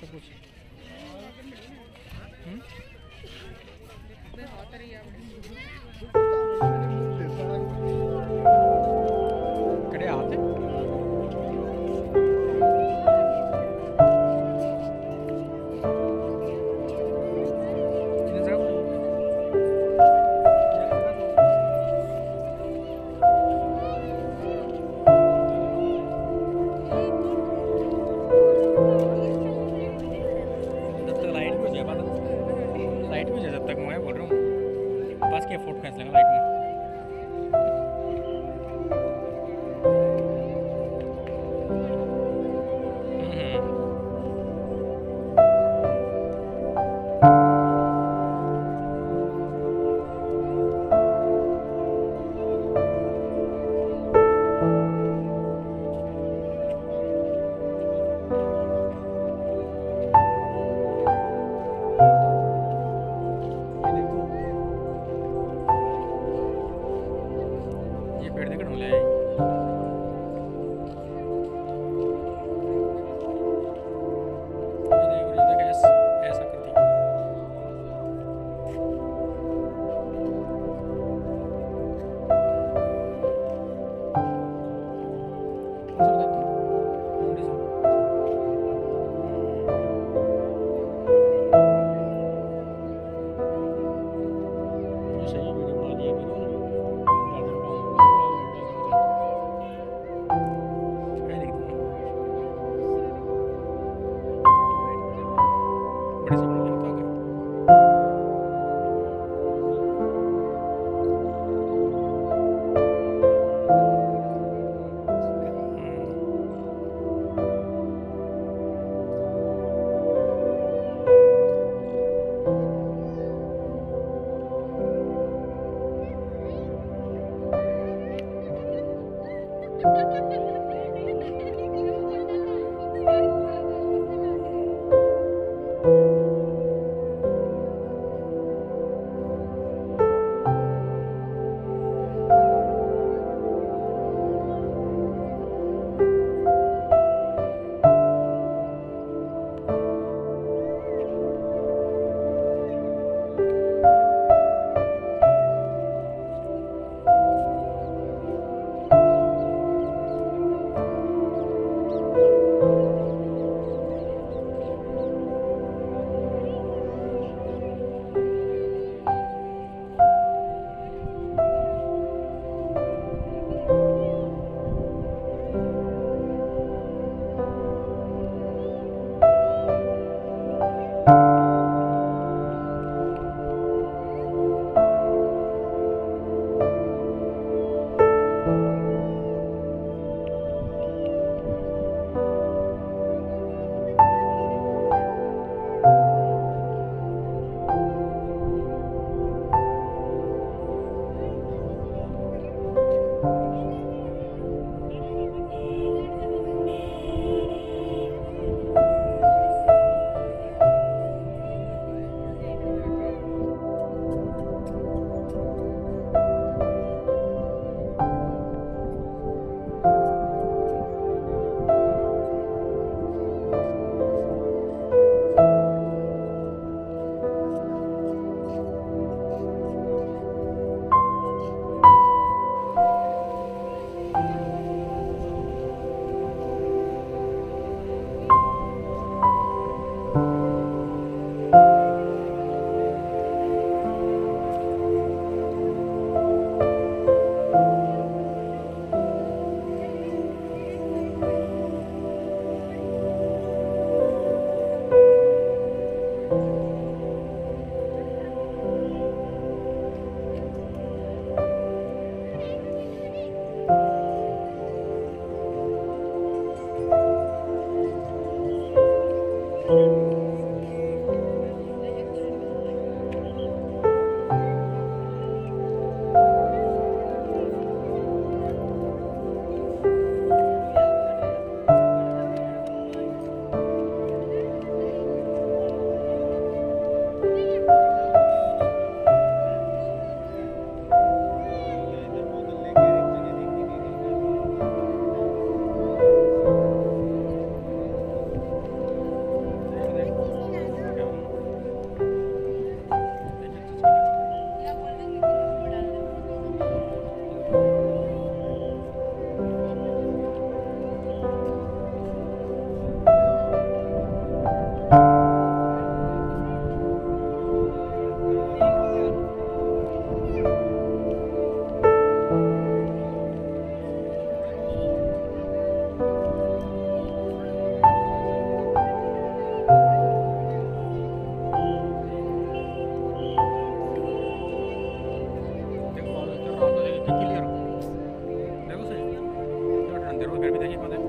सब कुछ। हम्म? लाइट में बोल रहा हूँ। बस के फ़ोटो कैसे लगा लाइट में। पेड़ देखने ले आई ये permite responder?